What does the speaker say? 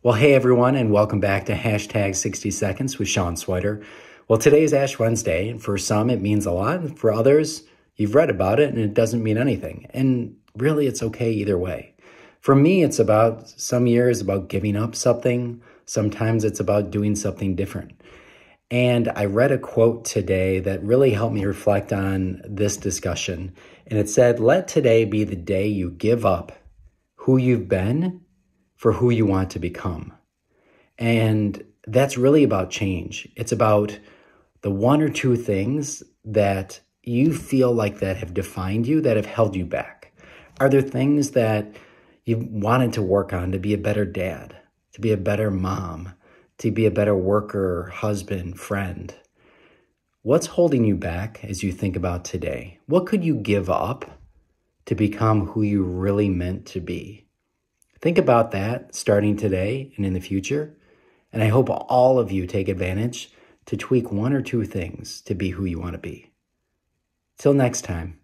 Well, hey everyone, and welcome back to hashtag 60 Seconds with Sean Swider. Well, today is Ash Wednesday, and for some it means a lot. For others, you've read about it and it doesn't mean anything. And really, it's okay either way. For me, it's about some years about giving up something. Sometimes it's about doing something different. And I read a quote today that really helped me reflect on this discussion. And it said, Let today be the day you give up who you've been for who you want to become. And that's really about change. It's about the one or two things that you feel like that have defined you, that have held you back. Are there things that you wanted to work on to be a better dad, to be a better mom, to be a better worker, husband, friend? What's holding you back as you think about today? What could you give up to become who you really meant to be? Think about that starting today and in the future. And I hope all of you take advantage to tweak one or two things to be who you want to be. Till next time.